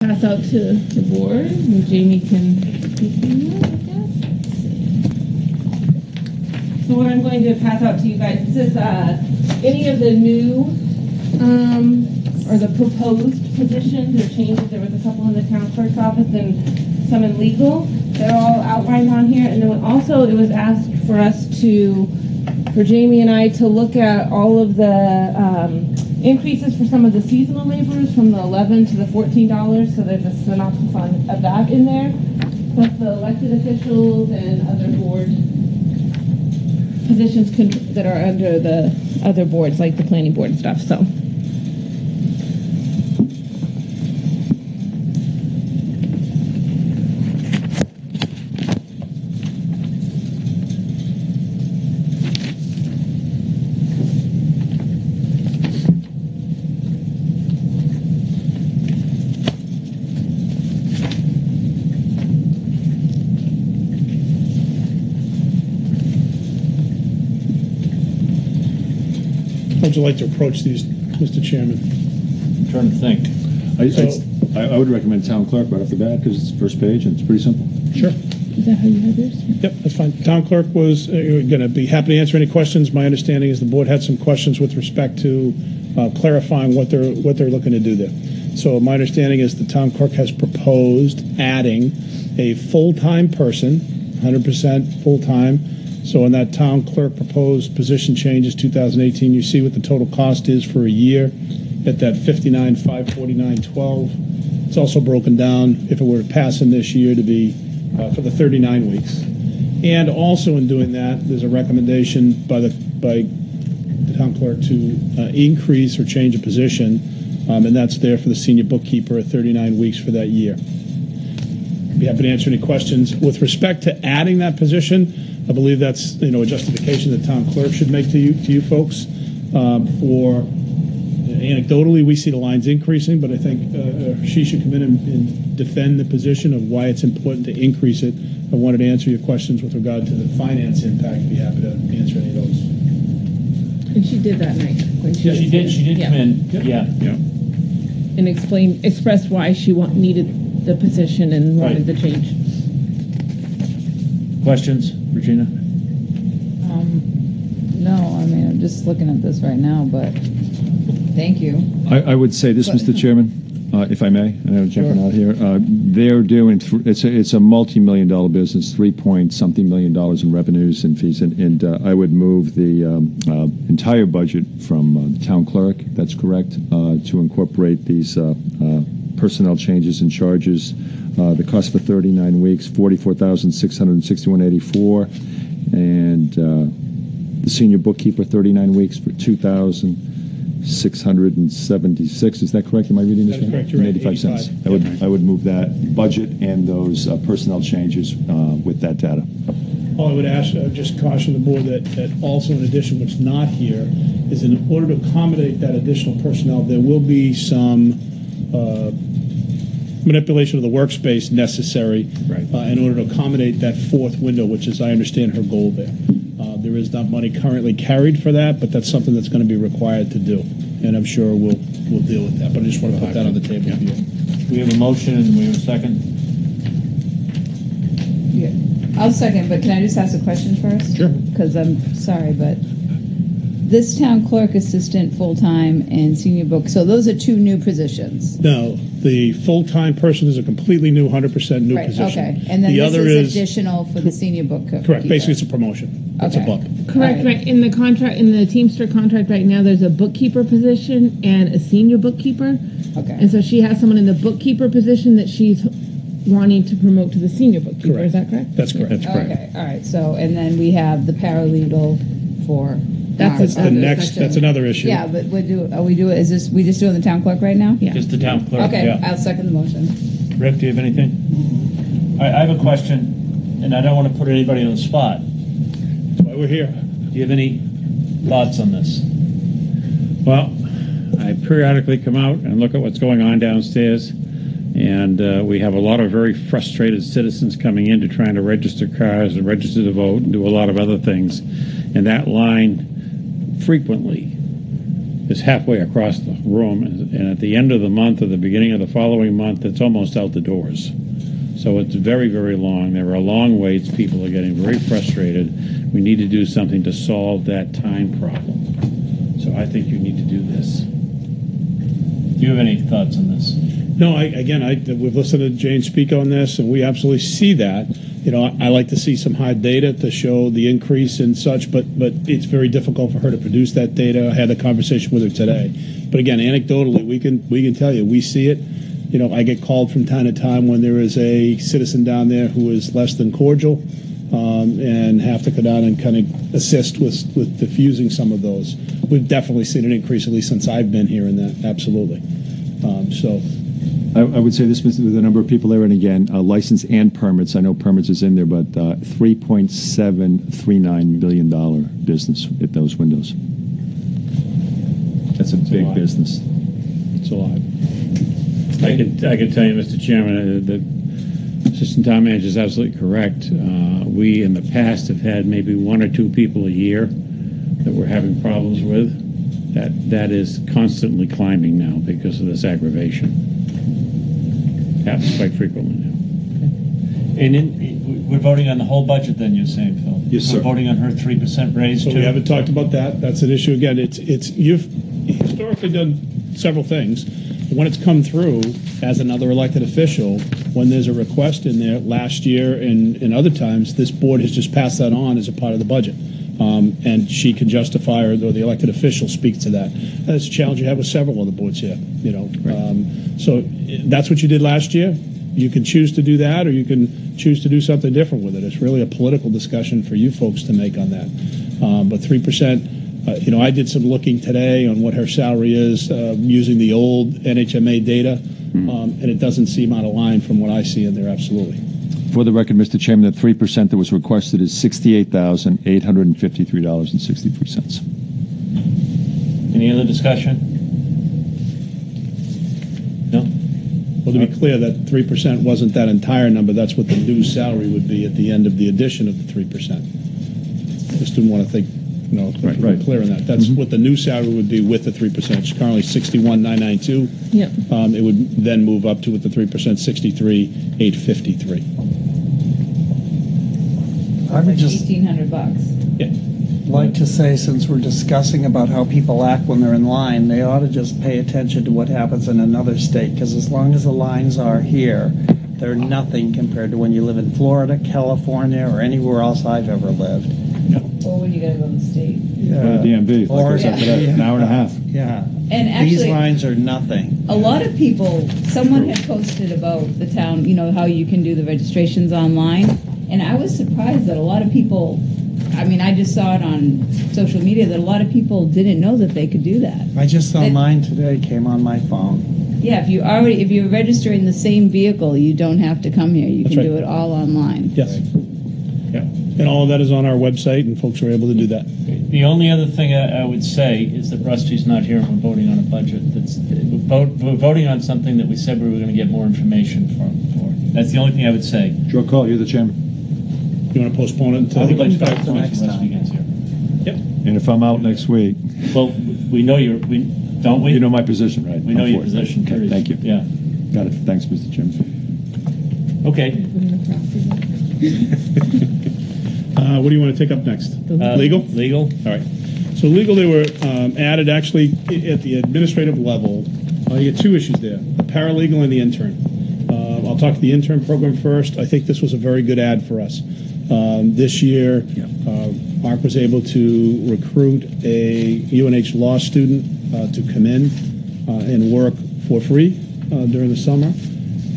pass out to the board, and Jamie can. So what I'm going to pass out to you guys, this is, uh, any of the new, um, or the proposed positions or changes, there was a couple in the town clerk's office and some in legal, they're all outlined on here, and then also it was asked for us to, for Jamie and I to look at all of the, um, increases for some of the seasonal laborers from the eleven to the fourteen dollars, so there's a synopsis on, of that in there, plus the elected officials and other board positions that are under the other boards, like the planning board and stuff, so. How'd you like to approach these, Mr. Chairman? I'm trying to think. I, So- I, I would recommend town clerk right off the bat because it's the first page and it's pretty simple. Sure. Is that how you have this? Yep, that's fine. Town clerk was going to be happy to answer any questions. My understanding is the board had some questions with respect to uh, clarifying what they're, what they're looking to do there. So my understanding is the town clerk has proposed adding a full-time person, 100% full-time. So in that town clerk proposed position changes 2018, you see what the total cost is for a year at that 59, 549, 12. It's also broken down, if it were to pass in this year, to be uh, for the 39 weeks. And also in doing that, there's a recommendation by the, by the town clerk to uh, increase or change a position, um, and that's there for the senior bookkeeper at 39 weeks for that year. Be happy to answer any questions. With respect to adding that position, I believe that's, you know, a justification that town clerk should make to you, to you folks um, for anecdotally, we see the lines increasing, but I think uh, uh, she should come in and, and defend the position of why it's important to increase it. I wanted to answer your questions with regard to the finance impact. Be happy to answer any of those. And she did that night. when Yeah, she did, here. she did Yeah. come in, yeah. Yeah. And explain, expressed why she want, needed the position and wanted the change. Questions, Regina? Um, no, I mean, I'm just looking at this right now, but thank you. I, I would say this, But- Mr. Chairman, uh, if I may, I know I'm jumping Sure. out here. Uh, they're doing, th- it's a, it's a multi-million dollar business, three point something million dollars in revenues and fees. And, and uh, I would move the um, uh, entire budget from uh, the town clerk, that's correct, uh, to incorporate these uh, uh, personnel changes and charges. Uh, the cost for 39 weeks, 44,661.84. And uh, the senior bookkeeper, 39 weeks for 2,676. Is that correct? Am I reading this right? correct. You're right. 85 cents. I would, I would move that budget and those uh, personnel changes uh, with that data. All I would ask, uh, just caution the board that, that also in addition, what's not here, is in order to accommodate that additional personnel, there will be some uh, manipulation of the workspace necessary Right. uh, in order to accommodate that fourth window, which is, I understand, her goal there. Uh, There is not money currently carried for that, but that's something that's going to be required to do. And I'm sure we'll, we'll deal with that, but I just want to put that on the table for you. We have a motion and we have a second. Yeah. I'll second, but can I just ask a question first? Sure. Because I'm sorry, but this town clerk assistant, full-time, and senior book, so those are two new positions. No, the full-time person is a completely new, 100% new Right, position. okay. And then The this other is additional for the senior bookkeeper. Correct, basically it's a promotion. It's a Okay. bump. Correct, Alright. right. In the contract, in the Teamster contract right now, there's a bookkeeper position and a senior bookkeeper. Okay. And so she has someone in the bookkeeper position that she's wanting to promote to the senior bookkeeper. Correct. Is that correct? That's correct. Okay, all right, so, and then we have the paralegal for. That's March. The Other next, section. that's another issue. Yeah, but we do, are we do, is this, we just doing the town clerk right now? Yeah. Just the town clerk, Okay, yeah. I'll second the motion. Rick, do you have anything? I, I have a question, and I don't want to put anybody on the spot. That's why we're here. Do you have any thoughts on this? Well, I periodically come out and look at what's going on downstairs, and uh, we have a lot of very frustrated citizens coming in to trying to register cars and register to vote and do a lot of other things. And that line frequently is halfway across the room, and, and at the end of the month or the beginning of the following month, it's almost out the doors. So it's very, very long. There are long waits. People are getting very frustrated. We need to do something to solve that time problem. So I think you need to do this. Do you have any thoughts on this? No, I, again, I, we've listened to Jane speak on this, and we absolutely see that. You know, I, like to see some hard data to show the increase and such, but but it's very difficult for her to produce that data. I had a conversation with her today, but again, anecdotally, we can we can tell you we see it. You know, I get called from time to time when there is a citizen down there who is less than cordial, um, and have to go down and kind of assist with with diffusing some of those. We've definitely seen an increase, at least since I've been here in that. Absolutely. Um, so. I, I would say this was with the number of people there, and again, uh, license and permits. I know permits is in there, but uh, $3.739 million business at those windows. That's a big lot. business. It's a lot. I can, I can tell you, Mr. Chairman, uh, the Assistant Town Manager is absolutely correct. Uh, We, in the past, have had maybe one or two people a year that we're having problems with. That, that is constantly climbing now because of this aggravation. Happens quite frequently now. And in, we're voting on the whole budget then, you're saying, Phil? Yes, sir. We're voting on her three percent raise So too? we haven't talked about that. That's an issue. Again, it's, it's, you've historically done several things. When it's come through as another elected official, when there's a request in there, last year and, and other times, this board has just passed that on as a part of the budget. Um, and she can justify, or the elected official speaks to that. That's a challenge you have with several other boards here, you know. Um, so that's what you did last year. You can choose to do that, or you can choose to do something different with it. It's really a political discussion for you folks to make on that. Um, but three percent, uh, you know, I did some looking today on what her salary is uh, using the old NHMA data, um, and it doesn't seem out of line from what I see in there. Absolutely. For the record, Mr. Chairman, the 3% that was requested is $68,853.63. Any other discussion? No? Well, to be clear, that three percent wasn't that entire number. That's what the new salary would be at the end of the addition of the three percent. Just didn't want to think, you know, Right, right. clear on that. That's what the new salary would be with the three percent. It's currently sixty-one nine nine two. Yep. Um, it would then move up to with the three percent, sixty-three eight fifty-three. I would just Eighteen hundred bucks. like to say, since we're discussing about how people act when they're in line, they ought to just pay attention to what happens in another state, because as long as the lines are here, they're nothing compared to when you live in Florida, California, or anywhere else I've ever lived. Or when you gotta go to the state. Yeah. DMV, like I Or- said today, an hour and a half. Yeah. And These actually, lines are nothing. a lot of people, someone had posted about the town, you know, how you can do the registrations online. And I was surprised that a lot of people, I mean, I just saw it on social media that a lot of people didn't know that they could do that. I just saw It- mine today, came on my phone. Yeah, if you already, if you're registering the same vehicle, you don't have to come here. You That's can right. do it all online. Yes. Yeah. And all of that is on our website, and folks are able to do that. The only other thing I, I would say is that Rusty's not here and we're voting on a budget that's, we're, vote, we're voting on something that we said we were gonna get more information from, for. That's the only thing I would say. Joe call. you're the chairman. You want to postpone it until? I would like to back talk to to next Rusty time. gets here. Yep. And if I'm out next week, Well, we know you're, we, don't we? you know my position, right? We know I'm your position, Okay. Thank you. Yeah, Got it. Thanks, Mr. Chairman. okay. Uh, what do you want to take up next? Uh, Legal? Legal? All right. So legal, they were um, added actually at the administrative level. Uh, you get two issues there: the paralegal and the intern. Uh, I'll talk to the intern program first. I think this was a very good add for us. Um, this year, uh, Mark was able to recruit a UNH law student uh, to come in uh, and work for free uh, during the summer.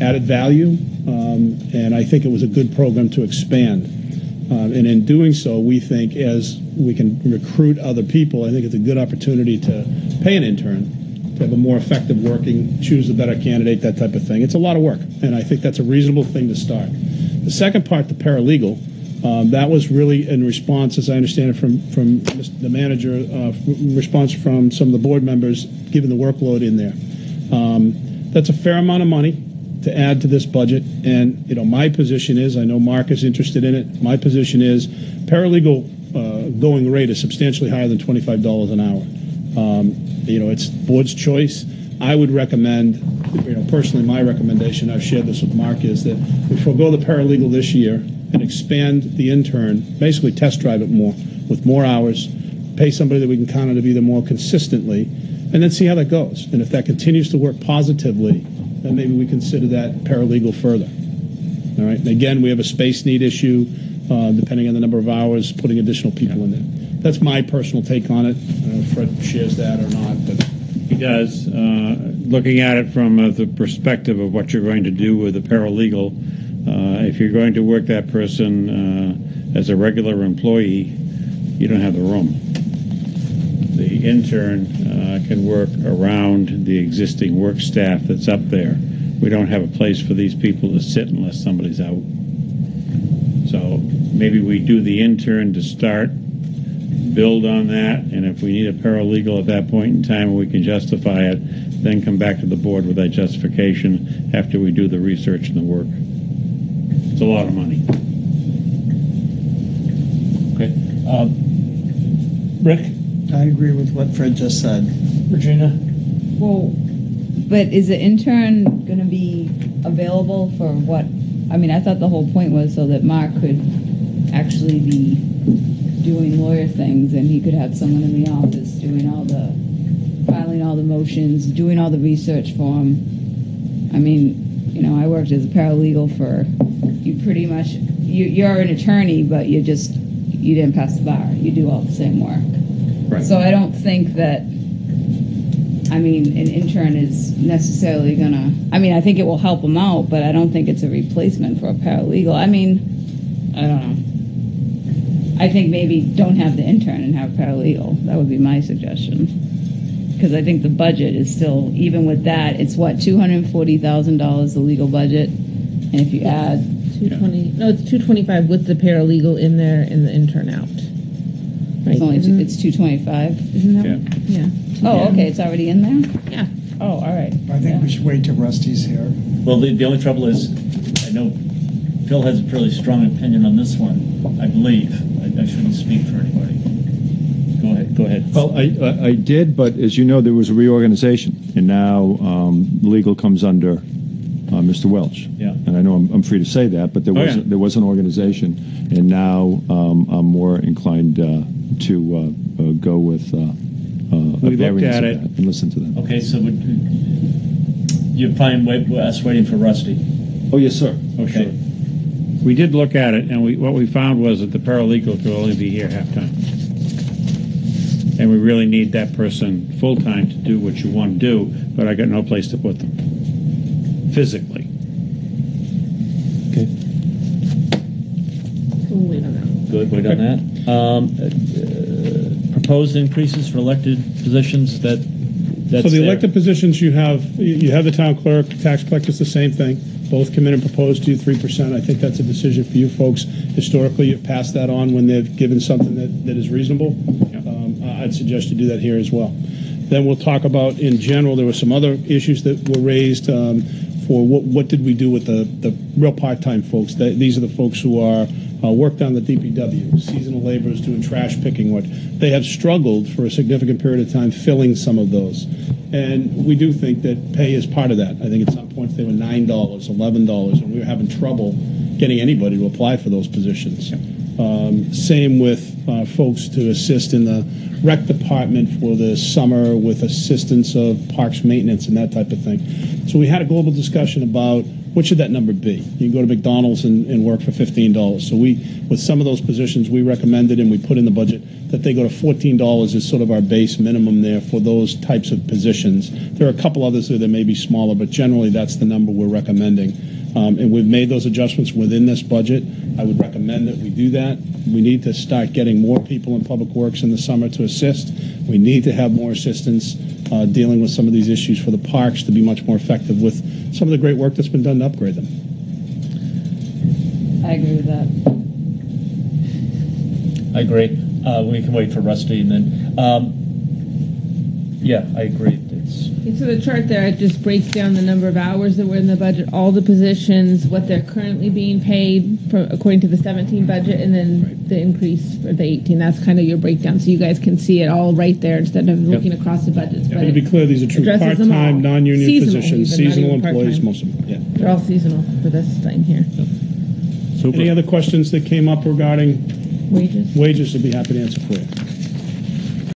Added value, um, and I think it was a good program to expand. Um, and in doing so, we think as we can recruit other people, I think it's a good opportunity to pay an intern to have a more effective working, choose a better candidate, that type of thing. It's a lot of work, and I think that's a reasonable thing to start. The second part, the paralegal, um, that was really in response, as I understand it, from from the manager, uh, response from some of the board members, given the workload in there. Um, that's a fair amount of money to add to this budget. And, you know, my position is, I know Mark is interested in it, my position is paralegal uh, going rate is substantially higher than $25 an hour. Um, You know, it's board's choice. I would recommend, you know, personally, my recommendation, I've shared this with Mark, is that we forego the paralegal this year and expand the intern, basically test drive it more, with more hours, pay somebody that we can count on to be there more consistently, and then see how that goes. And if that continues to work positively, then maybe we consider that paralegal further. All right. Again, we have a space need issue, uh, depending on the number of hours, putting additional people in there. That's my personal take on it. I don't know if Fred shares that or not, but He does. Uh, looking at it from uh, the perspective of what you're going to do with a paralegal, uh, if you're going to work that person uh, as a regular employee, you don't have the room. The intern uh, can work around the existing work staff that's up there. We don't have a place for these people to sit unless somebody's out. So maybe we do the intern to start, build on that, and if we need a paralegal at that point in time, we can justify it, then come back to the board with that justification after we do the research and the work. It's a lot of money. Okay. Um, Rick, I agree with what Fred just said. Regina? Well, but is the intern going to be available for what? I mean, I thought the whole point was so that Mark could actually be doing lawyer things and he could have someone in the office doing all the, filing all the motions, doing all the research for him. I mean, you know, I worked as a paralegal for, you pretty much, you, you're an attorney, but you just, you didn't pass the bar. You do all the same work. Right. So I don't think that, I mean, an intern is necessarily gonna, I mean, I think it will help them out, but I don't think it's a replacement for a paralegal. I mean, I don't know. I think maybe don't have the intern and have paralegal. That would be my suggestion. Because I think the budget is still, even with that, it's what, two hundred and forty thousand dollars, the legal budget? And if you add, Two twenty, no, it's two twenty-five with the paralegal in there and the intern out. Right, it's only, two- isn't- it's two twenty-five? Isn't that? Yeah. Yeah. Oh, okay, it's already in there? Yeah. Oh, all right. I think we should wait till Rusty's here. Well, the, the only trouble is, I know Phil has a fairly strong opinion on this one, I believe. I, I shouldn't speak for anybody. Go ahead, go ahead. Well, I, I, I did, but as you know, there was a reorganization, and now um, legal comes under uh, Mr. Welch. Yeah. And I know I'm, I'm free to say that, but there Oh, was yeah. there was an organization, and now um, I'm more inclined uh, to uh, uh, go with uh, uh, We looked at it. and listen to them. Okay, so would, you're fine wait, us waiting for Rusty? Oh yes, sir. Okay. We did look at it, and we, what we found was that the paralegal could only be here half-time. And we really need that person full-time to do what you want to do, but I got no place to put them, physically. Okay. We'll wait on that. Good, wait on that. Um, uh, proposed increases for elected positions, that, that's So the there. elected positions, you have, you you have the town clerk, tax collector, collector's the same thing. Both come in and propose to you three percent. I think that's a decision for you folks. Historically, you've passed that on when they've given something that, that is reasonable. Um, I- I'd suggest you do that here as well. Then we'll talk about, in general, there were some other issues that were raised um, for what, what did we do with the, the real part-time folks? That- These are the folks who are, uh, worked on the DPW, seasonal laborers doing trash picking What They have struggled for a significant period of time filling some of those. And we do think that pay is part of that. I think at some points they were nine dollars, eleven dollars, and we were having trouble getting anybody to apply for those positions. Um, same with uh, folks to assist in the rec department for the summer with assistance of parks maintenance and that type of thing. So we had a global discussion about what should that number be? You can go to McDonald's and, and work for fifteen dollars. So we, with some of those positions, we recommended and we put in the budget that they go to fourteen dollars is sort of our base minimum there for those types of positions. There are a couple others there that may be smaller, but generally that's the number we're recommending. Um, and we've made those adjustments within this budget. I would recommend that we do that. We need to start getting more people in public works in the summer to assist. We need to have more assistance uh, dealing with some of these issues for the parks to be much more effective with some of the great work that's been done to upgrade them. I agree with that. I agree. Uh, we can wait for Rusty and then, um, yeah, I agree. Okay, So the chart there, it just breaks down the number of hours that were in the budget, all the positions, what they're currently being paid for, according to the 17 budget, and then the increase for the 18. That's kind of your breakdown, so you guys can see it all right there instead of looking across the budgets. But To be clear, these are true Addresses them all. part-time, non-union Seasonal positions, seasonal employees, most of them, yeah. They're all seasonal for this thing here. Super. Any other questions that came up regarding Wages? wages, I'd be happy to answer for you.